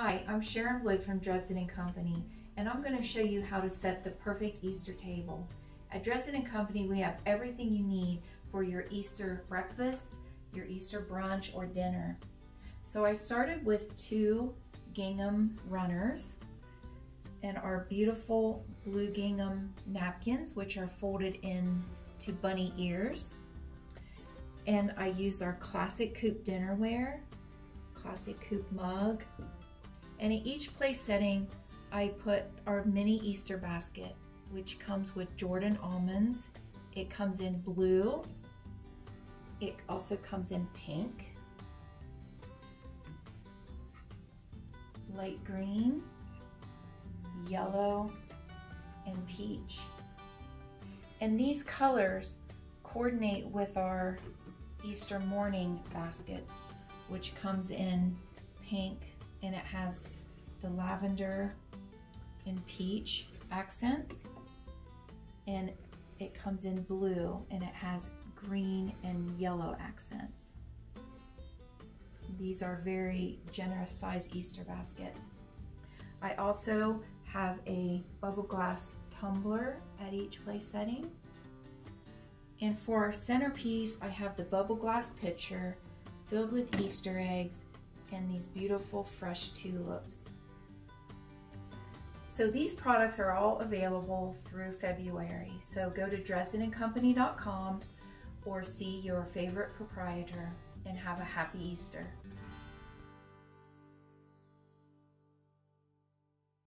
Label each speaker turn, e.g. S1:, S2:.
S1: Hi, I'm Sharon Wood from Dresden & Company, and I'm going to show you how to set the perfect Easter table. At Dresden & Company, we have everything you need for your Easter breakfast, your Easter brunch, or dinner. So I started with two gingham runners and our beautiful blue gingham napkins, which are folded into bunny ears. And I used our classic coupe dinnerware, classic coupe mug, and in each place setting, I put our mini Easter basket, which comes with Jordan almonds. It comes in blue. It also comes in pink, light green, yellow, and peach. And these colors coordinate with our Easter morning baskets, which comes in pink, and it has the lavender and peach accents and it comes in blue and it has green and yellow accents. These are very generous size Easter baskets. I also have a bubble glass tumbler at each place setting. And for our centerpiece, I have the bubble glass pitcher filled with Easter eggs and these beautiful fresh tulips. So these products are all available through February. So go to dresdenandcompany.com or see your favorite proprietor and have a happy Easter.